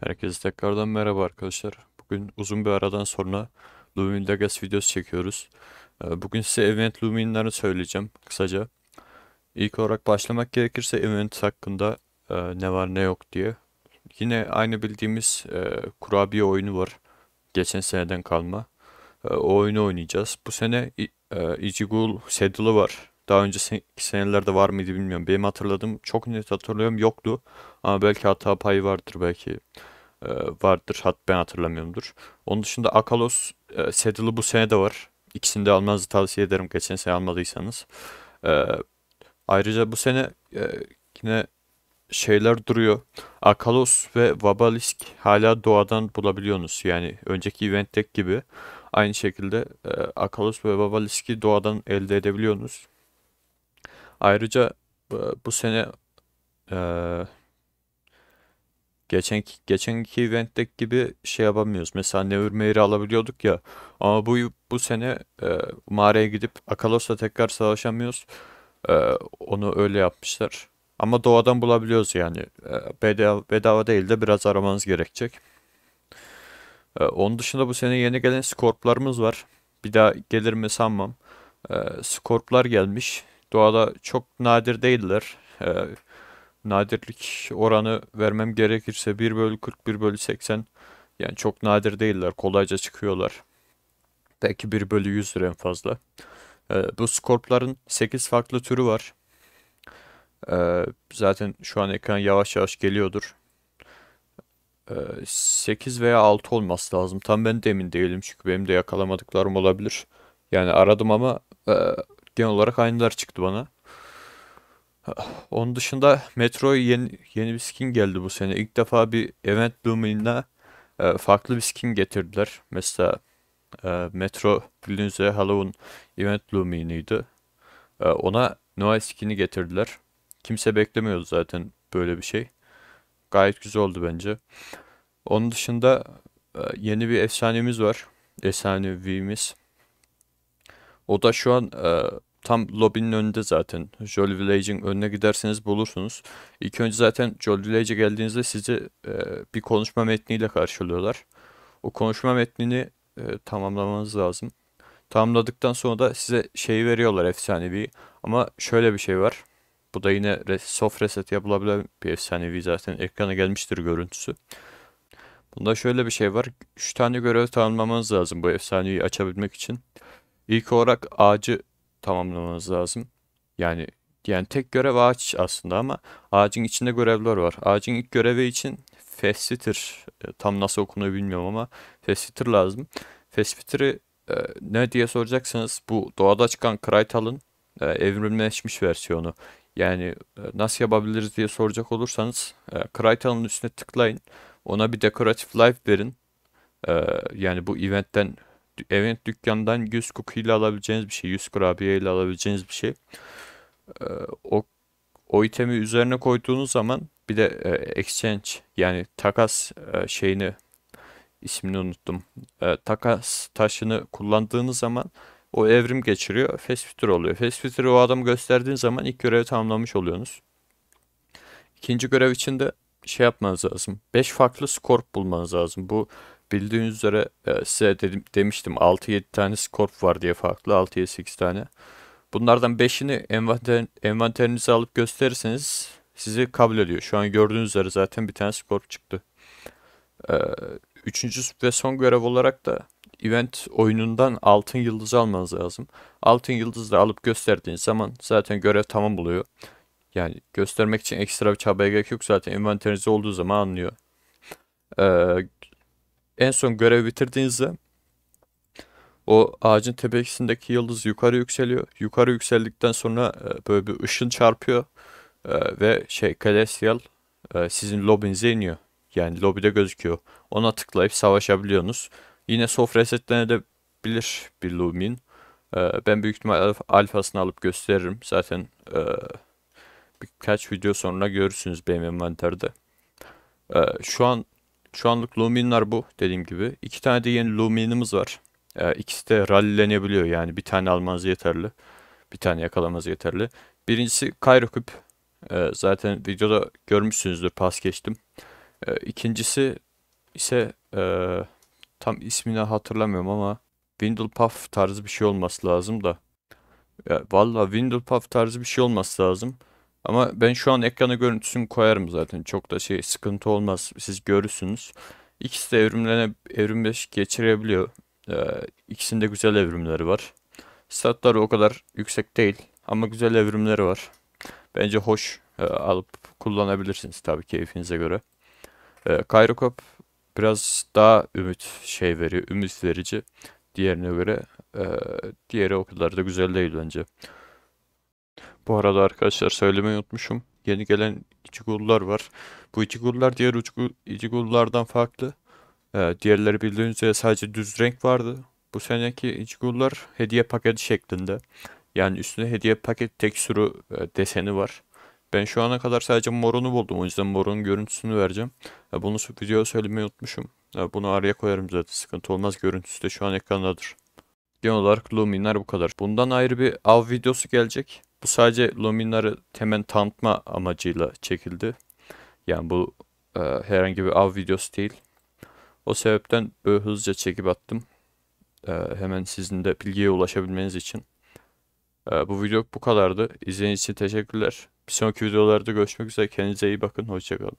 Herkese tekrardan merhaba arkadaşlar. Bugün uzun bir aradan sonra Lumin Legacy videosu çekiyoruz. Ee, Bugün size event Lumin'lerini söyleyeceğim kısaca. İlk olarak başlamak gerekirse event hakkında e, ne var ne yok diye. Yine aynı bildiğimiz e, kurabiye oyunu var. Geçen seneden kalma. E, O oyunu oynayacağız. Bu sene Icigul Saddle'ı var. Daha önceki senelerde var mıydı bilmiyorum. Benim hatırladığım çok net hatırlıyorum yoktu. Ama belki hata payı vardır belki e, vardır. Hat ben hatırlamıyorumdur. Onun dışında Akalos e, Saddle'ı bu sene de var. İkisini de almanızı tavsiye ederim geçen sene almadıysanız. E, ayrıca bu sene e, yine şeyler duruyor. Akalos ve Vabalisk hala doğadan bulabiliyorsunuz. Yani önceki eventteki gibi aynı şekilde e, Akalos ve Vabalisk'i doğadan elde edebiliyorsunuz. Ayrıca bu sene e, Geçenki, geçenki eventteki gibi şey yapamıyoruz. Mesela Nevermare'i alabiliyorduk ya. Ama bu bu sene e, mağaraya gidip Akalos'la tekrar savaşamıyoruz. E, onu öyle yapmışlar. Ama doğadan bulabiliyoruz yani. E, bedava, bedava değil de biraz aramanız gerekecek. E, onun dışında bu sene yeni gelen Scorp'larımız var. Bir daha gelir mi sanmam. E, Scorp'lar gelmiş. Doğada çok nadir değiller. E, nadirlik oranı vermem gerekirse 1 bölü 40, 1 bölü 80 yani çok nadir değiller. Kolayca çıkıyorlar. Belki 1 bölü 100 en fazla. Ee, bu skorpların 8 farklı türü var. Ee, zaten şu an ekran yavaş yavaş geliyordur. Ee, 8 veya 6 olması lazım. Tam ben de emin değilim çünkü benim de yakalamadıklarım olabilir. Yani aradım ama e, genel olarak aynılar çıktı bana. Onun dışında Metro yeni, yeni bir skin geldi bu sene. İlk defa bir event Lumin'le e, farklı bir skin getirdiler. Mesela e, Metro bildiğiniz üzere Halloween event Lumin'iydi. E, ona Noel skin'i getirdiler. Kimse beklemiyordu zaten böyle bir şey. Gayet güzel oldu bence. Onun dışında e, yeni bir efsanemiz var. Efsanevimiz. O da şu an tam lobinin önünde zaten. Jolly Village'in önüne giderseniz bulursunuz. İlk önce zaten Jolly Village'e geldiğinizde sizi e, bir konuşma metniyle karşılıyorlar. O konuşma metnini e, tamamlamanız lazım. Tamamladıktan sonra da size şeyi veriyorlar efsanevi. Ama şöyle bir şey var. Bu da yine soft reset yapılabilen bir efsanevi zaten. Ekrana gelmiştir görüntüsü. Bunda şöyle bir şey var. 3 tane görev tamamlamanız lazım bu efsanevi açabilmek için. İlk olarak ağacı tamamlamanız lazım. Yani yani tek görev ağaç aslında ama ağacın içinde görevler var. Ağacın ilk görevi için Fast-Sitter e, tam nasıl okunuyor bilmiyorum ama Fast-Sitter lazım. Fast-Sitter'ı e, ne diye soracaksanız bu doğada çıkan Kraytal'ın e, evrimleşmiş versiyonu. Yani e, nasıl yapabiliriz diye soracak olursanız e, Kraytal'ın üstüne tıklayın. Ona bir Decorative Life verin. E, yani bu eventten event dükkanından 100 cookie ile alabileceğiniz bir şey. 100 kurabiye ile alabileceğiniz bir şey. Ee, o o itemi üzerine koyduğunuz zaman bir de e, exchange yani takas e, şeyini ismini unuttum. E, takas taşını kullandığınız zaman o evrim geçiriyor. Fast Future oluyor. Fast Future'ı o adamı gösterdiğiniz zaman ilk görevi tamamlamış oluyorsunuz. İkinci görev için de şey yapmanız lazım. 5 farklı scorp bulmanız lazım. Bu bildiğiniz üzere e, size dedim, demiştim 6-7 tane scorp var diye farklı 6-8 tane. Bunlardan 5'ini envanter, envanterinize alıp gösterirseniz sizi kabul ediyor. Şu an gördüğünüz üzere zaten bir tane scorp çıktı. Ee, üçüncü ve son görev olarak da event oyunundan altın yıldızı almanız lazım. Altın yıldızı da alıp gösterdiğiniz zaman zaten görev tamam oluyor. Yani göstermek için ekstra bir çabaya gerek yok zaten envanterinizde olduğu zaman anlıyor. Ee, en son görevi bitirdiğinizde o ağacın tepesindeki yıldız yukarı yükseliyor. Yukarı yükseldikten sonra e, böyle bir ışın çarpıyor E, ve şey Celestial e, sizin lobinize iniyor. Yani lobide gözüküyor. Ona tıklayıp savaşabiliyorsunuz. Yine soft resetlenebilir bir Lumin. E, ben büyük ihtimal alf- alfasını alıp gösteririm. Zaten e, birkaç video sonra görürsünüz benim envanterde. E, şu an şu anlık Lumin'ler bu dediğim gibi. İki tane de yeni Lumin'imiz var. E, ikisi de rallylenebiliyor yani bir tane almanız yeterli. Bir tane yakalamanız yeterli. Birincisi Kairo Küp. E, zaten videoda görmüşsünüzdür pas geçtim. E, ikincisi ise eee, tam ismini hatırlamıyorum ama Windlepuff tarzı bir şey olması lazım da. Ya, valla Windlepuff tarzı bir şey olması lazım. Ama ben şu an ekrana görüntüsünü koyarım zaten. Çok da şey sıkıntı olmaz. Siz görürsünüz. İkisi de evrimlerine evrimleş geçirebiliyor. Ee, ikisinde güzel evrimleri var. Statları o kadar yüksek değil ama güzel evrimleri var. Bence hoş e, alıp kullanabilirsiniz tabii keyfinize göre. E, Kairokop biraz daha ümit şey veriyor, ümit verici diğerine göre. E, diğeri o kadar da güzel değil bence. Bu arada arkadaşlar söylemeyi unutmuşum. Yeni gelen Ichigur'lar var. Bu Ichigur'lar diğer Ichigur'lardan farklı. Ee, diğerleri bildiğiniz üzere sadece düz renk vardı. Bu seneki Ichigur'lar hediye paketi şeklinde. Yani üstünde hediye paket tekstürü e, deseni var. Ben şu ana kadar sadece morunu buldum. O yüzden morun görüntüsünü vereceğim. E, bunu video söylemeyi unutmuşum. E, bunu araya koyarım zaten. Sıkıntı olmaz. Görüntüsü de şu an ekrandadır. Genel olarak Luminler bu kadar. Bundan ayrı bir av videosu gelecek. Bu sadece Luminar'ı temen tanıtma amacıyla çekildi. Yani bu e, herhangi bir av videosu değil. O sebepten böyle hızlıca çekip attım. E, hemen sizin de bilgiye ulaşabilmeniz için. E, bu video bu kadardı. İzlediğiniz için teşekkürler. Bir sonraki videolarda görüşmek üzere. Kendinize iyi bakın. Hoşçakalın.